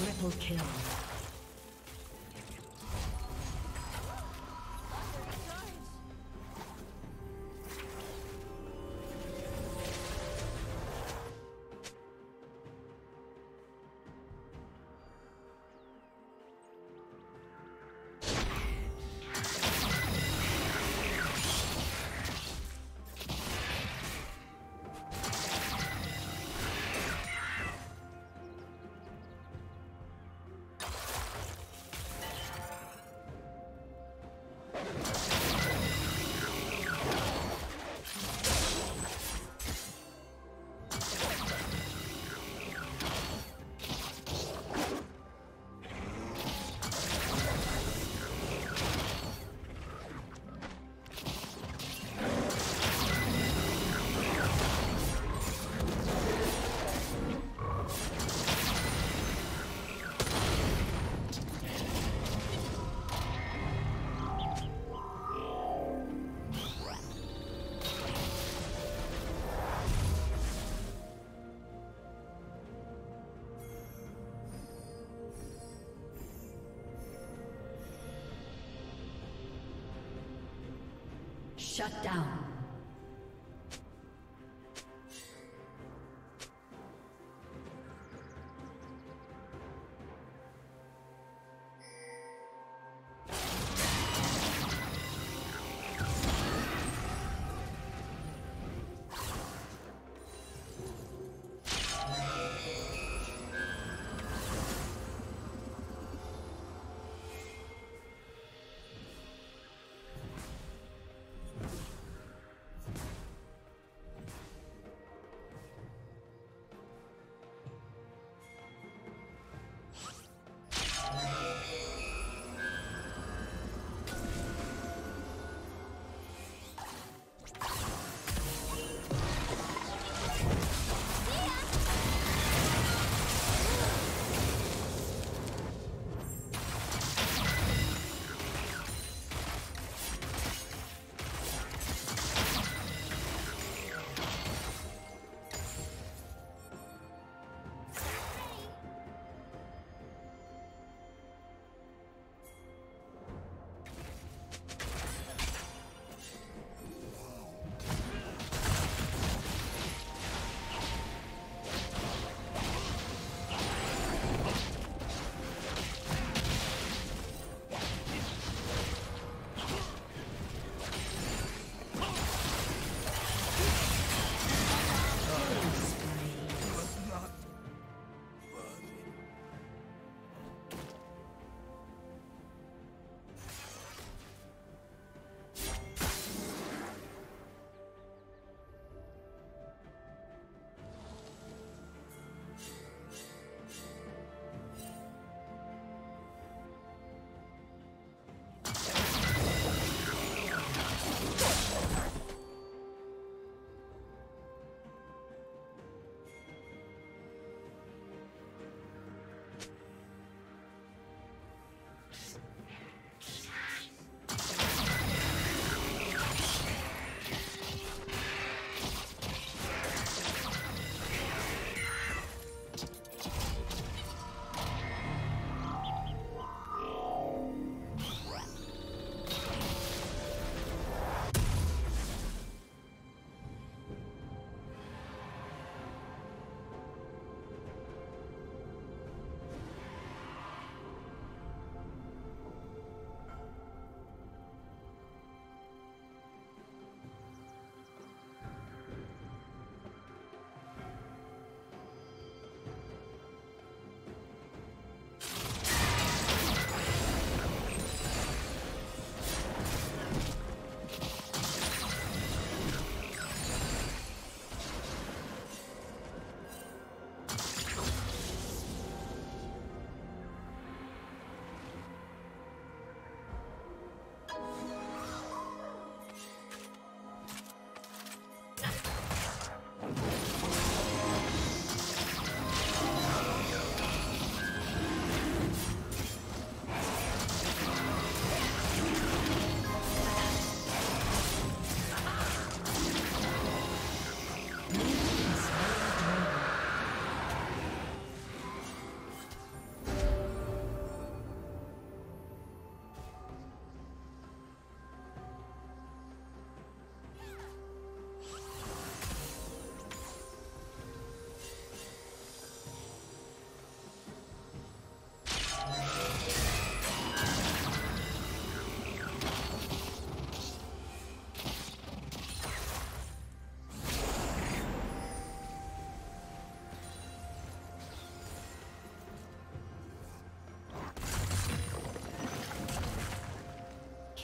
Triple kill. Shut down.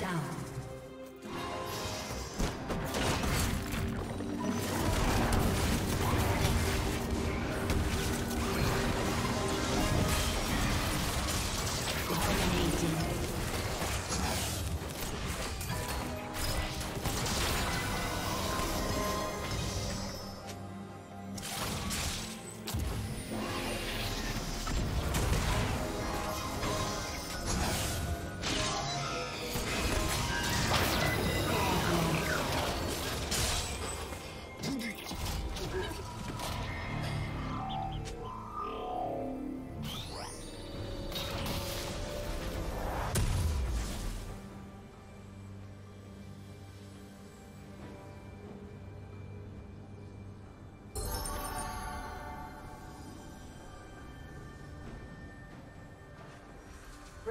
down.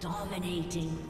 Dominating.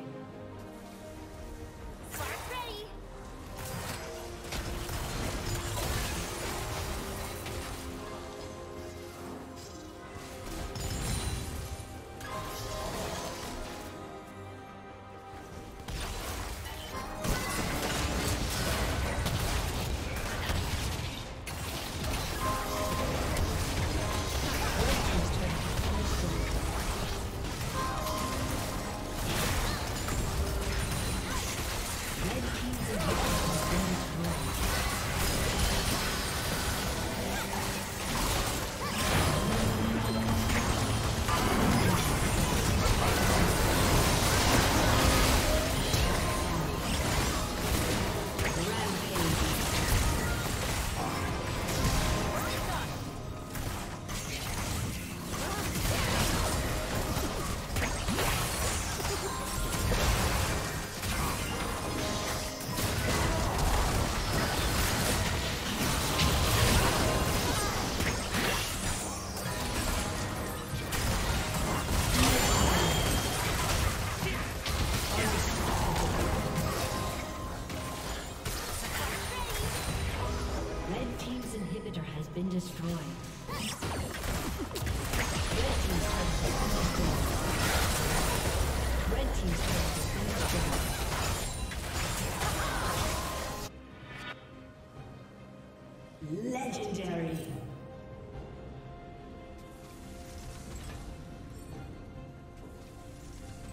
Legendary.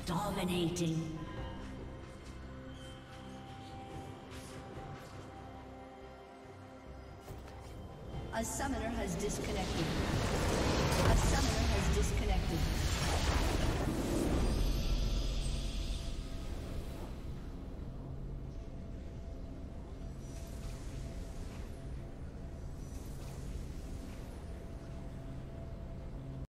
Dominating. Disconnected.